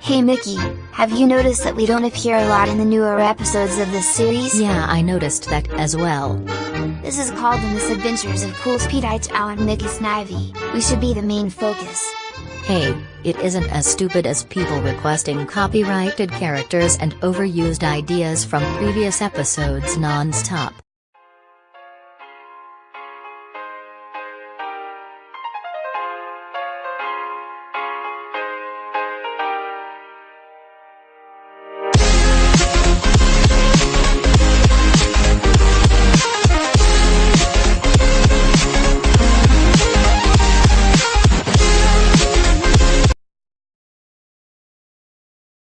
Hey Mickey, have you noticed that we don't appear a lot in the newer episodes of this series? Yeah, I noticed that as well. This is called The Misadventures of Coolspeedychao and Mickey Snivy. We should be the main focus. Hey, it isn't as stupid as people requesting copyrighted characters and overused ideas from previous episodes non-stop.